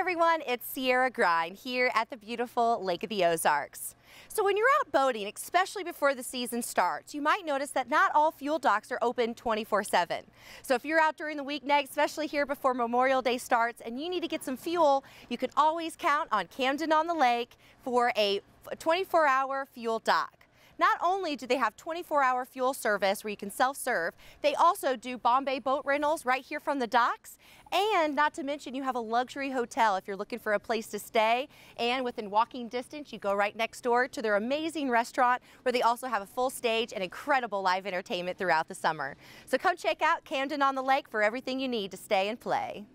Everyone, it's Sierra Grein here at the beautiful Lake of the Ozarks. So when you're out boating, especially before the season starts, you might notice that not all fuel docks are open 24-7. So if you're out during the weeknight, especially here before Memorial Day starts, and you need to get some fuel, you can always count on Camden on the Lake for a 24-hour fuel dock. Not only do they have 24-hour fuel service where you can self-serve, they also do Bombay boat rentals right here from the docks. And not to mention you have a luxury hotel if you're looking for a place to stay. And within walking distance, you go right next door to their amazing restaurant where they also have a full stage and incredible live entertainment throughout the summer. So come check out Camden on the Lake for everything you need to stay and play.